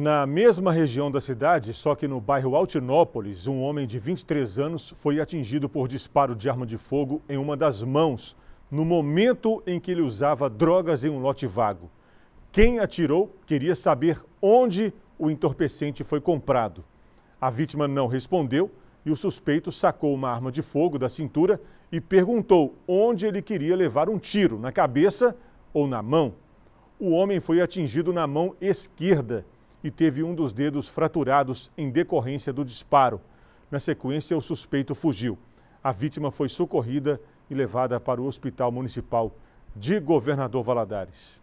Na mesma região da cidade, só que no bairro Altinópolis, um homem de 23 anos foi atingido por disparo de arma de fogo em uma das mãos, no momento em que ele usava drogas em um lote vago. Quem atirou queria saber onde o entorpecente foi comprado. A vítima não respondeu e o suspeito sacou uma arma de fogo da cintura e perguntou onde ele queria levar um tiro, na cabeça ou na mão. O homem foi atingido na mão esquerda e teve um dos dedos fraturados em decorrência do disparo. Na sequência, o suspeito fugiu. A vítima foi socorrida e levada para o Hospital Municipal de Governador Valadares.